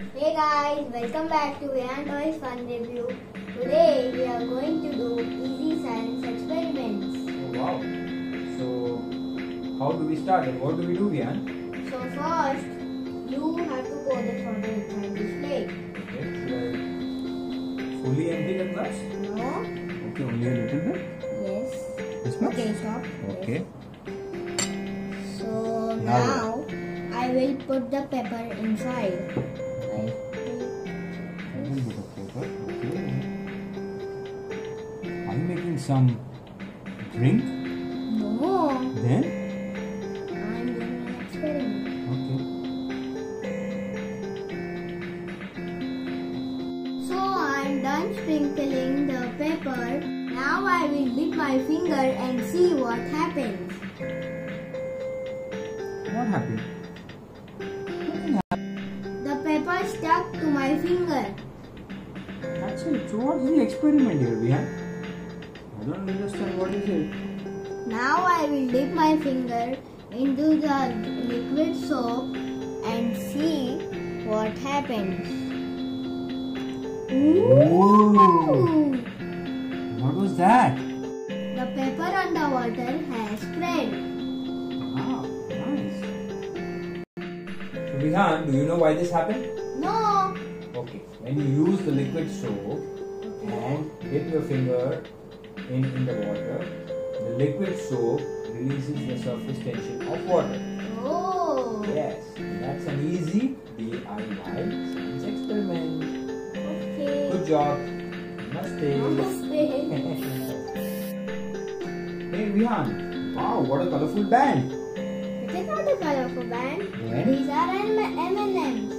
Hey guys, welcome back to Vihaan Toys Fun Review. Today we are going to do easy science experiments. Oh, wow. So, how do we start and what do we do, Vihaan? So first, you have to pour the soda inside this plate. Okay, should fully empty the glass? No? Okay, only a little bit. Yes. This much? Okay, stop. Okay. Yes. So Now now I will put the pepper inside. Some drink? no, Then? I'm doing an experiment. Okay. So I'm done sprinkling the pepper. Now I will dip my finger and see what happens. What happened? The pepper stuck to my finger. That's it. So, what is the experiment here, Vihaan? I don't understand what is it. Now I will dip my finger into the liquid soap and see what happens. Ooh. What was that? The pepper underwater has spread. Wow, nice. So do you know why this happened? No. Okay, when you use the liquid soap and dip your finger in, in the water, the liquid soap releases the surface tension of water. Oh. Yes, that's an easy DIY science experiment. Okay. Good job. Namaste. Namaste. hey Vihaan, wow, what a colorful band. It is not a colorful band. Then? These are M&Ms.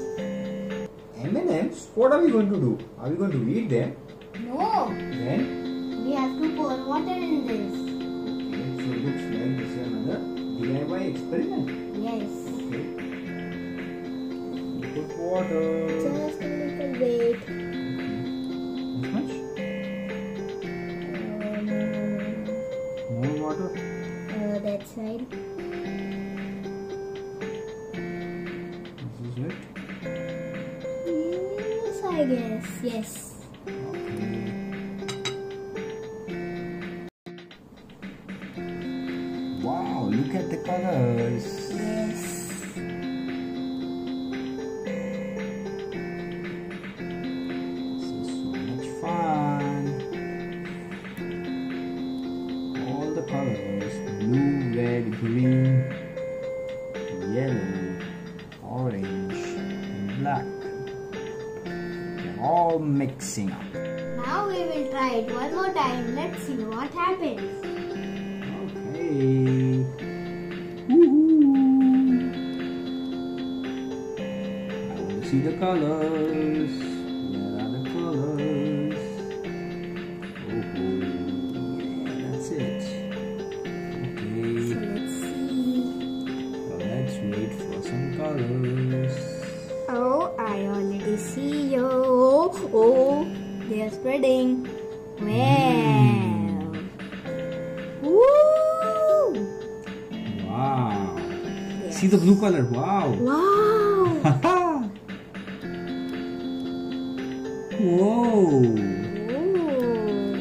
M&M's, what are we going to do? Are we going to eat them? No. Then, We have to pour water in this. okay, so it looks like this is another DIY experiment. Yes. Okay. Put water. Just a little bit. This much? Um, More water? uh, that side. This is it. Yes, I guess. Yes. Wow, look at the colors. Yes. This is so much fun. All the colors blue, red, green, yellow, orange, and black. They're all mixing up. Now we will try it one more time. Let's see what happens. Woohoo. I want to see the colors. Where are the colors? Oh, yeah, that's it. Okay. So let's see. Well, let's wait for some colors. Oh, I already see you. Oh, oh, they are spreading. See the blue color. Wow. Wow! Whoa.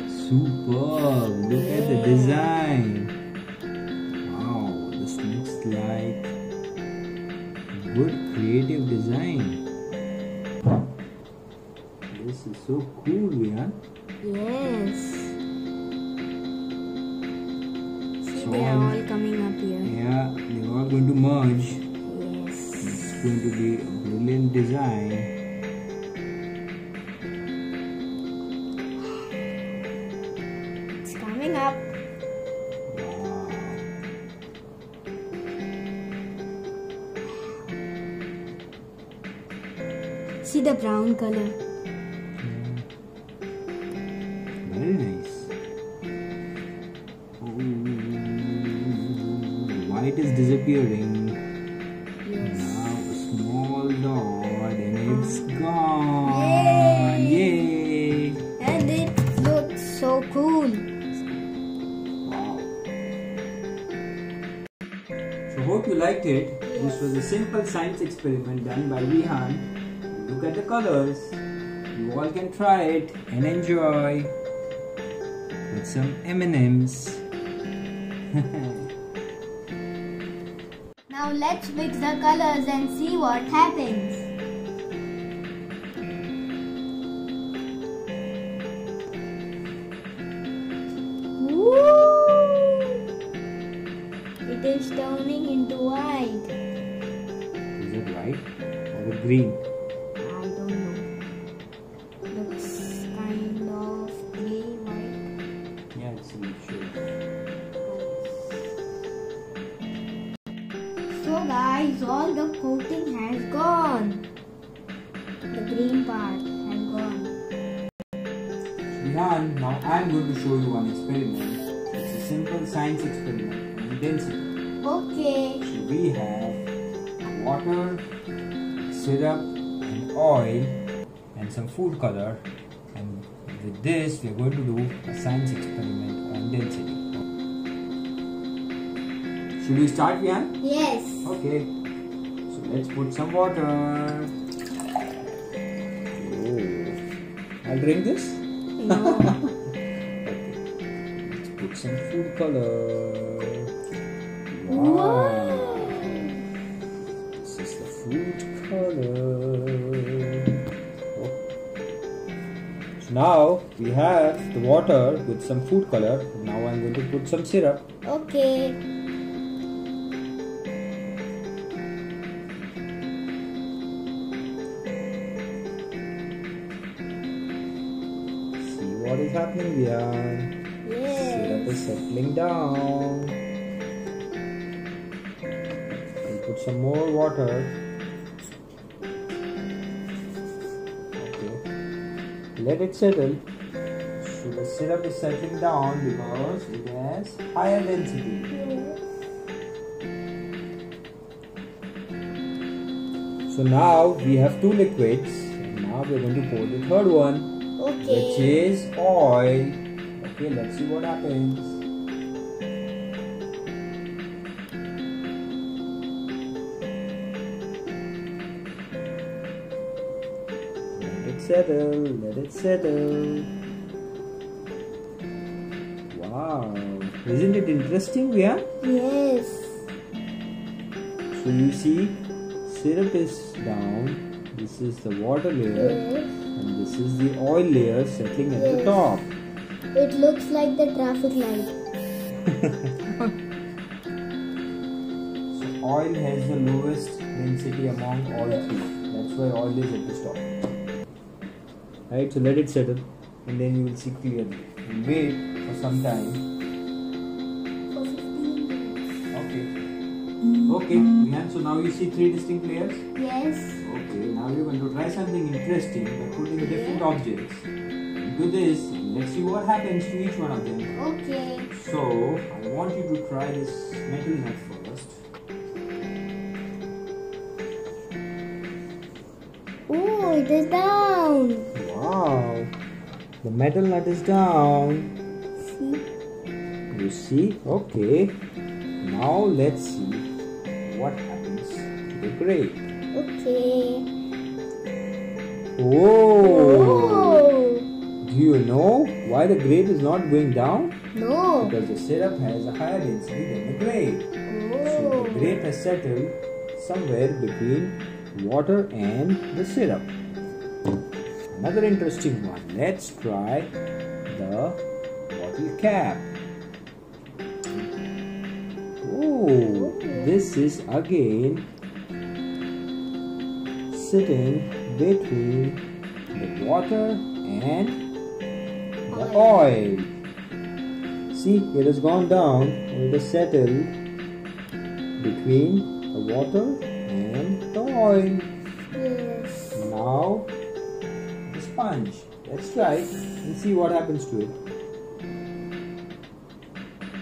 Superb! Look at the design. Wow, this looks like good creative design. This is so cool, Vihaan. Yes. See, So they are all- all coming up here. Yeah, they're all going to merge. Yes. It's going to be a brilliant design. It's coming up. Wow. See the brown color. Hmm. Very nice. Ooh, white is disappearing. Hope you liked it. This was a simple science experiment done by Vihaan. look at the colors. You all can try it and enjoy with some M&Ms. Now let's mix the colors and see what happens. Green? I don't know. Looks kind of gray white. Yeah, it's. So guys, all the coating has gone. The green part has gone. Vihaan, now I'm going to show you one experiment. It's a simple science experiment on density. Okay. So we have water, syrup, and oil, and some food color. And with this, we are going to do a science experiment on density. Should we start, Vihaan? Yes. Okay. So let's put some water. Oh. I'll drink this. No. Okay. Let's put some food color. Wow. wow. Color. Oh. So now we have the water with some food color. Now I'm going to put some syrup. Okay. See what is happening here. Syrup is settling down. Put some more water. Let it settle. So the syrup is settling down because it has higher density. So now we have two liquids. And now we're going to pour the third one, which is oil. Okay, let's see what happens. Settle, let it settle. Wow, isn't it interesting, Via? Yes. So you see, syrup is down. This is the water layer, Yes. and this is the oil layer settling at the top. It looks like the traffic light. So oil has the lowest density among all three. That's why oil is at the top. Right, so let it settle and then you will see clearly. And wait for some time. For 15 minutes. Okay. Okay, so now you see three distinct layers. Yes. Okay, now we're going to try something interesting by putting different objects do this. Let's see what happens to each one of them. Okay. So, I want you to try this metal nut first. Oh, it is down. Wow, the metal nut is down. See? You see? Okay. Now let's see what happens to the grape. Okay. Oh! Oh. Do you know why the grape is not going down? No. Because the syrup has a higher density than the grape. So Oh. the grape has settled somewhere between water and the syrup. Another interesting one. Let's try the bottle cap. Oh, this is again sitting between the water and the oil. See, it has gone down and it has settled between the water and the oil. Yes. Now, sponge. Let's try and see what happens to it.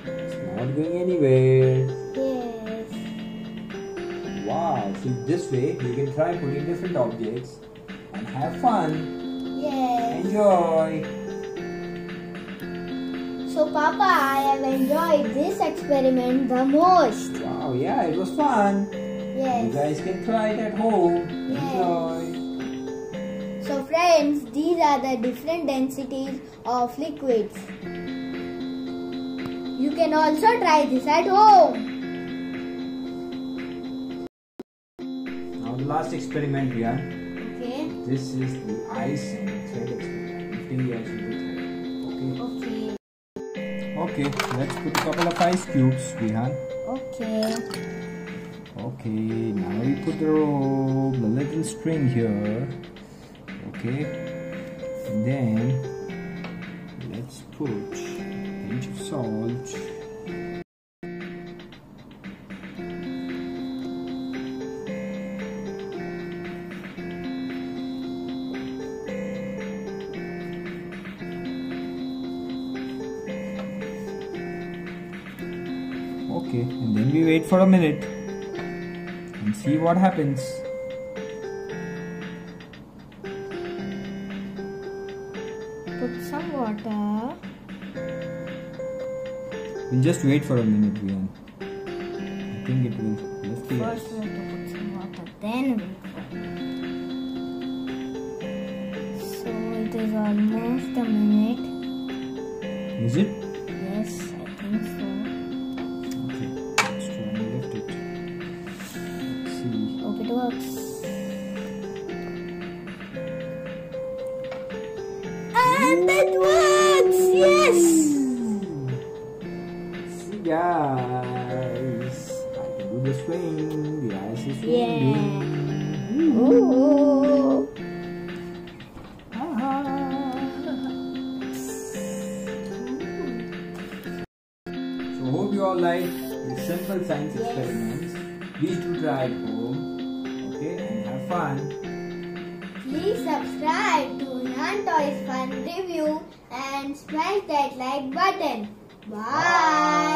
It's not going anywhere. Yes. Wow, see this way you can try putting different objects and have fun. Yes. Enjoy. So, Papa, I have enjoyed this experiment the most. Wow, yeah, it was fun. You guys can try it at home. Yes. Enjoy. So friends, these are the different densities of liquids. You can also try this at home. Now the last experiment, Rian. Okay. This is the ice and thread experiment. Lifting the ice with the thread. Okay. Okay. Okay. Let's put a couple of ice cubes, Rihan. Okay. Okay. Now we put the rope, the little string here. Okay. And then let's put a pinch of salt. Okay, and then we wait for a minute and see what happens. Put some water. We'll just wait for a minute, Vihaan. I think it will lift the First we have to put some water, then we So it is almost a minute. Is it? Yes, I think so. Okay, let's try and lift it. Let's see. Hope it works. Like these simple science experiments. Please do try at home. Okay, and have fun. Please subscribe to Non Toys Fun Review and smash that like button. Bye.